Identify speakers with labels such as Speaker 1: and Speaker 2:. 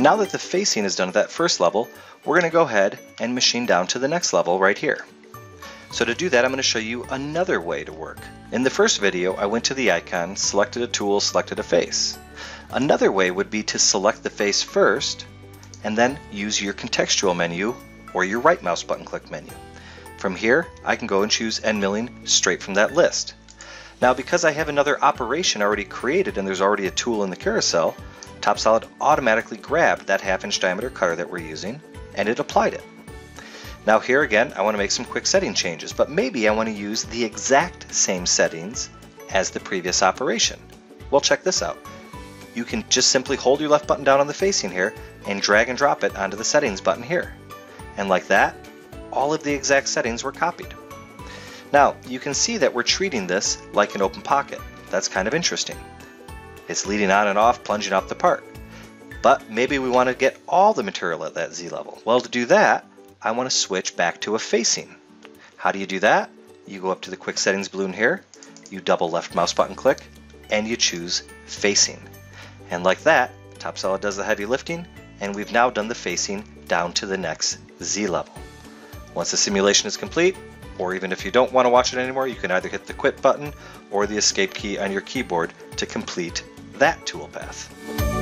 Speaker 1: Now that the facing is done at that first level, we're going to go ahead and machine down to the next level right here. So to do that, I'm going to show you another way to work. In the first video, I went to the icon, selected a tool, selected a face. Another way would be to select the face first, and then use your contextual menu or your right mouse button click menu. From here, I can go and choose end milling straight from that list. Now because I have another operation already created and there's already a tool in the carousel, TopSolid automatically grabbed that half inch diameter cutter that we're using and it applied it. Now here again, I want to make some quick setting changes, but maybe I want to use the exact same settings as the previous operation. Well, check this out. You can just simply hold your left button down on the facing here and drag and drop it onto the settings button here. And like that, all of the exact settings were copied. Now, you can see that we're treating this like an open pocket. That's kind of interesting. It's leading on and off, plunging off the part. But maybe we want to get all the material at that Z level. Well, to do that, I want to switch back to a facing. How do you do that? You go up to the quick settings balloon here, you double left mouse button click, and you choose facing. And like that, Top TopSolid does the heavy lifting, and we've now done the facing down to the next Z level. Once the simulation is complete, or even if you don't want to watch it anymore, you can either hit the quit button or the escape key on your keyboard to complete that toolpath.